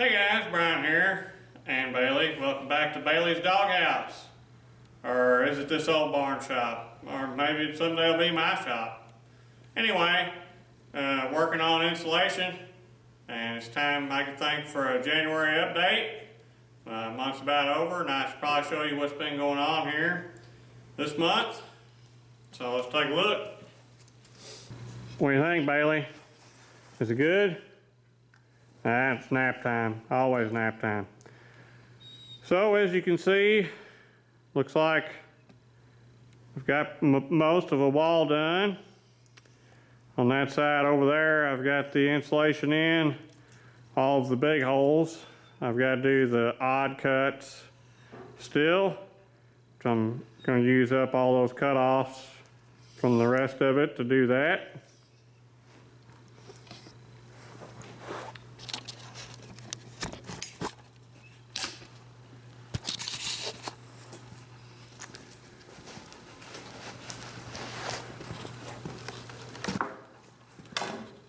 Hey guys, Brian here, and Bailey. Welcome back to Bailey's Doghouse. Or is it this old barn shop? Or maybe someday it'll be my shop. Anyway, uh, working on insulation, and it's time I can think for a January update. Uh, month's about over, and I should probably show you what's been going on here this month. So let's take a look. What do you think, Bailey? Is it good? It's nap time. Always nap time. So as you can see, looks like we've got most of a wall done. On that side over there, I've got the insulation in, all of the big holes. I've got to do the odd cuts still. I'm going to use up all those cut-offs from the rest of it to do that.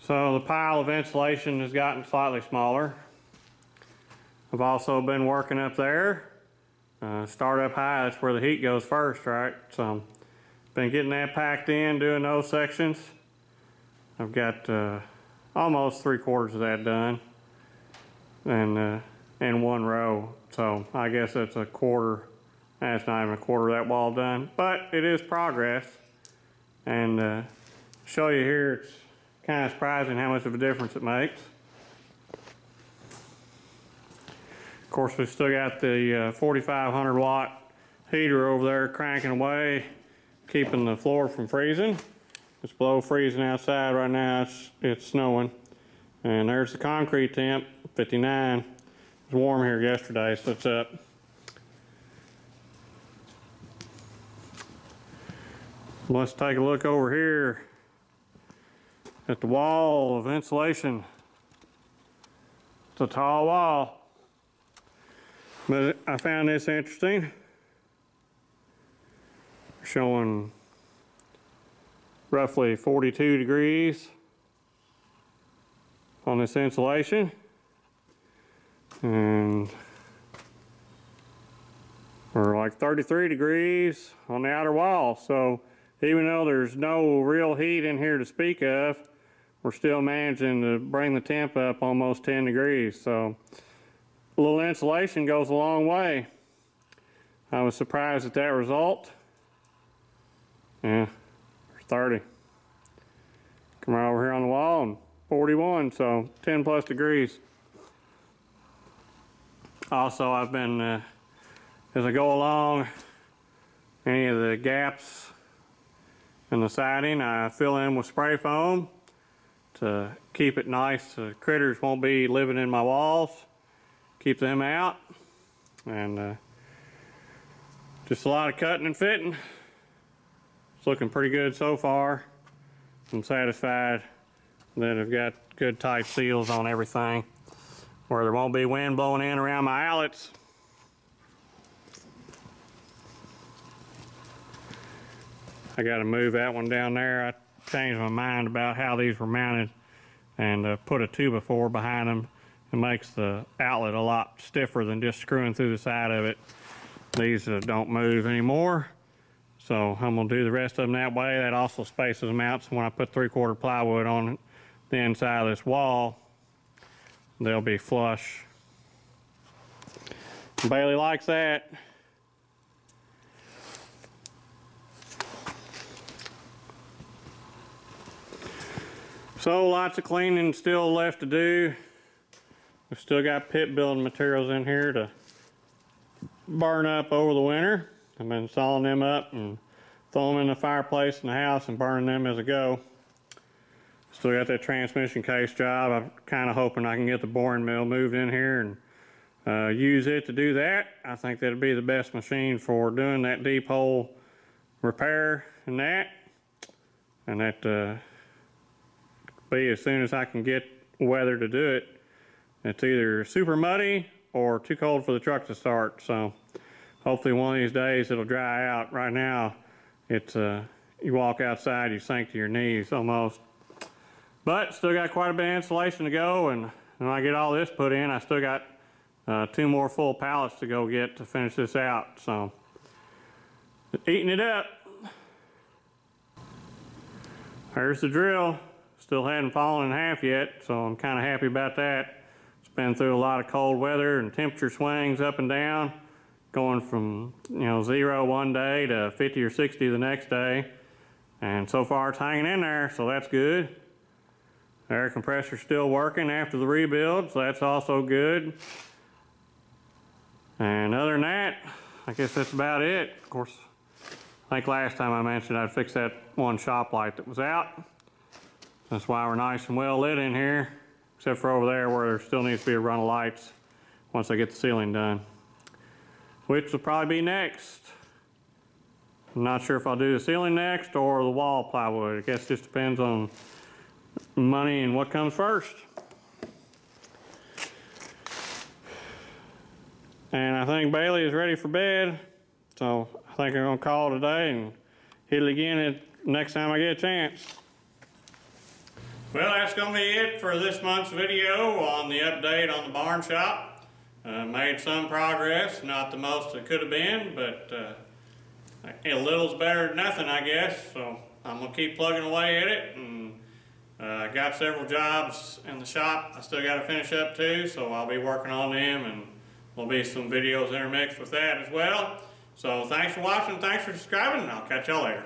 So the pile of insulation has gotten slightly smaller. I've also been working up there. Uh, start up high, that's where the heat goes first, right? So been getting that packed in, doing those sections. I've got uh, almost three quarters of that done and uh, in one row. So I guess that's a quarter, that's not even a quarter of that wall done, but it is progress. And uh, show you here, kind of surprising how much of a difference it makes. Of course, we've still got the uh, 4500 watt heater over there cranking away, keeping the floor from freezing. It's below freezing outside right now. It's, it's snowing. And there's the concrete temp, 59. It was warm here yesterday, so it's up. Let's take a look over here at the wall of insulation. It's a tall wall. But I found this interesting. Showing roughly 42 degrees on this insulation. And we're like 33 degrees on the outer wall. So even though there's no real heat in here to speak of, we're still managing to bring the temp up almost 10 degrees. So a little insulation goes a long way. I was surprised at that result. Yeah, 30. Come right over here on the wall and 41, so 10 plus degrees. Also, I've been, uh, as I go along, any of the gaps in the siding, I fill in with spray foam to keep it nice. So critters won't be living in my walls. Keep them out. And uh, just a lot of cutting and fitting. It's looking pretty good so far. I'm satisfied that I've got good tight seals on everything where there won't be wind blowing in around my eyelets I got to move that one down there. I changed my mind about how these were mounted and uh, put a 2x4 behind them it makes the outlet a lot stiffer than just screwing through the side of it. These uh, don't move anymore. So I'm gonna do the rest of them that way. That also spaces them out. So when I put three quarter plywood on the inside of this wall, they'll be flush. Bailey likes that. So lots of cleaning still left to do. We've still got pit building materials in here to burn up over the winter. I've been sawing them up and throwing them in the fireplace in the house and burning them as I go. Still got that transmission case job. I'm kind of hoping I can get the boring mill moved in here and uh, use it to do that. I think that'd be the best machine for doing that deep hole repair and that. And that uh, be as soon as I can get weather to do it. It's either super muddy or too cold for the truck to start. So hopefully one of these days it'll dry out. Right now, it's uh, you walk outside, you sink to your knees almost. But still got quite a bit of insulation to go and when I get all this put in, I still got uh, two more full pallets to go get to finish this out. So, eating it up. There's the drill. Still hadn't fallen in half yet, so I'm kind of happy about that. It's been through a lot of cold weather and temperature swings up and down, going from you know zero one day to 50 or 60 the next day. And so far it's hanging in there, so that's good. Air compressor's still working after the rebuild, so that's also good. And other than that, I guess that's about it. Of course, I think last time I mentioned I'd fix that one shop light that was out. That's why we're nice and well lit in here, except for over there where there still needs to be a run of lights once I get the ceiling done. Which will probably be next. I'm not sure if I'll do the ceiling next or the wall plywood. I guess it just depends on money and what comes first. And I think Bailey is ready for bed. So I think I'm gonna call today and hit it again next time I get a chance. Well, that's gonna be it for this month's video on the update on the barn shop. Uh, made some progress, not the most it could have been, but uh, a little's better than nothing, I guess. So I'm gonna keep plugging away at it, and uh, I got several jobs in the shop. I still got to finish up too, so I'll be working on them, and there'll be some videos intermixed with that as well. So thanks for watching, thanks for subscribing, and I'll catch y'all later.